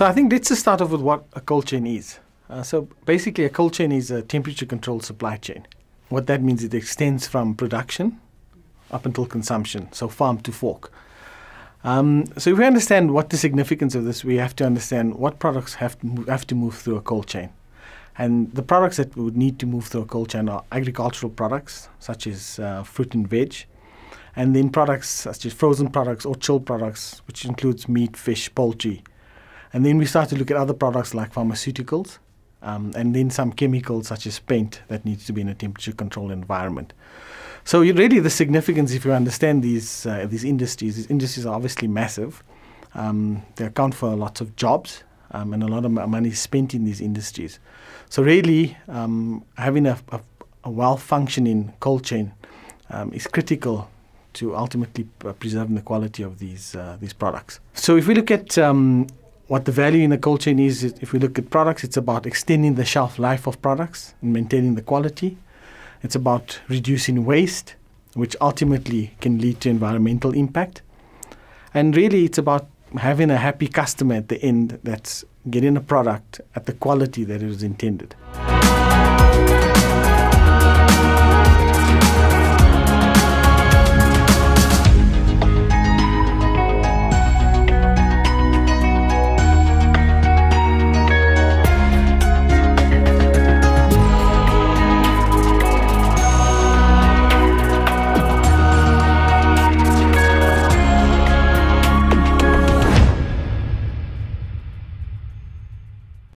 So I think let's just start off with what a cold chain is. Uh, so basically, a cold chain is a temperature-controlled supply chain. What that means is it extends from production up until consumption, so farm to fork. Um, so if we understand what the significance of this, we have to understand what products have to move, have to move through a cold chain. And the products that would need to move through a cold chain are agricultural products, such as uh, fruit and veg, and then products such as frozen products or chilled products, which includes meat, fish, poultry. And then we start to look at other products like pharmaceuticals, um, and then some chemicals such as paint that needs to be in a temperature controlled environment. So really, the significance, if you understand these uh, these industries, these industries are obviously massive. Um, they account for lots of jobs, um, and a lot of money is spent in these industries. So really, um, having a, a, a well-functioning cold chain um, is critical to ultimately preserving the quality of these uh, these products. So if we look at um, what the value in the cold chain is, if we look at products, it's about extending the shelf life of products and maintaining the quality. It's about reducing waste, which ultimately can lead to environmental impact. And really, it's about having a happy customer at the end that's getting a product at the quality that it was intended.